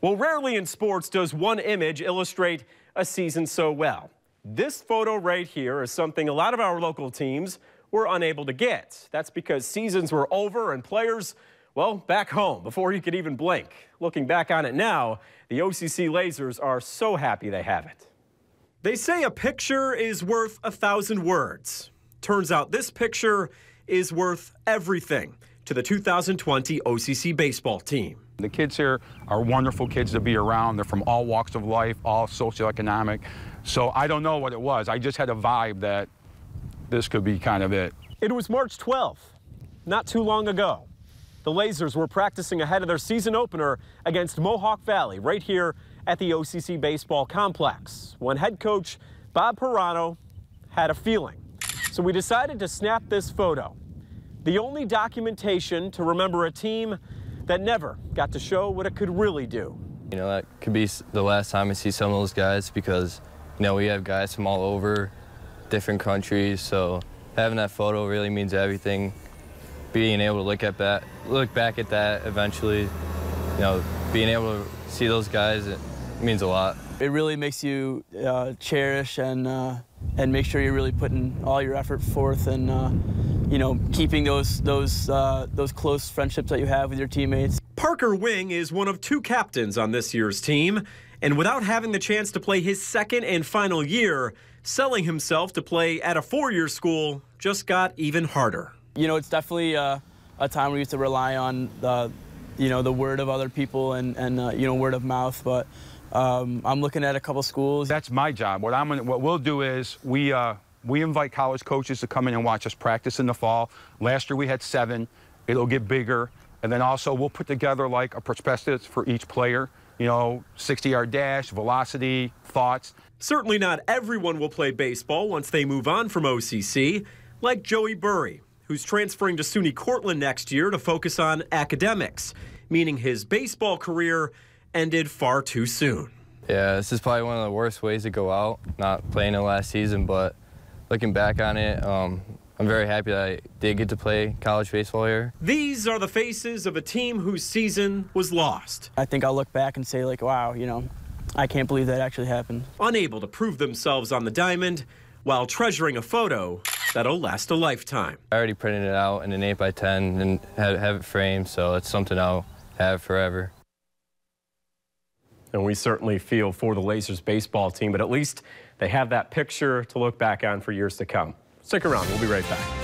Well, rarely in sports does one image illustrate a season so well. This photo right here is something a lot of our local teams were unable to get. That's because seasons were over and players, well, back home before you could even blink. Looking back on it now, the OCC Lazers are so happy they have it. They say a picture is worth a thousand words. Turns out this picture is worth everything to the 2020 OCC baseball team. The kids here are wonderful kids to be around. They're from all walks of life, all socioeconomic. So I don't know what it was. I just had a vibe that this could be kind of it. It was March 12th, not too long ago. The Lazers were practicing ahead of their season opener against Mohawk Valley right here at the OCC Baseball Complex when head coach Bob Pirano had a feeling. So we decided to snap this photo. The only documentation to remember a team that never got to show what it could really do. You know, that could be the last time I see some of those guys because, you know, we have guys from all over different countries, so having that photo really means everything. Being able to look at that, look back at that eventually, you know, being able to see those guys, it means a lot. It really makes you uh, cherish and uh, and make sure you're really putting all your effort forth and uh, you know keeping those those uh, those close friendships that you have with your teammates. Parker Wing is one of two captains on this year's team, and without having the chance to play his second and final year, selling himself to play at a four-year school just got even harder. You know, it's definitely uh, a time we used to rely on the, you know, the word of other people and, and uh, you know, word of mouth. But um, I'm looking at a couple schools. That's my job. What I'm gonna, what we'll do is we uh, we invite college coaches to come in and watch us practice in the fall. Last year we had seven. It'll get bigger, and then also we'll put together like a prospectus for each player. You know, 60-yard dash, velocity, thoughts. Certainly not everyone will play baseball once they move on from OCC, like Joey Burry, who's transferring to SUNY Cortland next year to focus on academics, meaning his baseball career ended far too soon. Yeah, this is probably one of the worst ways to go out, not playing the last season, but looking back on it, um, I'm very happy that I did get to play college baseball here. These are the faces of a team whose season was lost. I think I'll look back and say, like, wow, you know, I can't believe that actually happened. Unable to prove themselves on the diamond while treasuring a photo that'll last a lifetime. I already printed it out in an 8x10 and have, have it framed, so it's something I'll have forever. And we certainly feel for the Lazers baseball team, but at least they have that picture to look back on for years to come. Stick around, we'll be right back.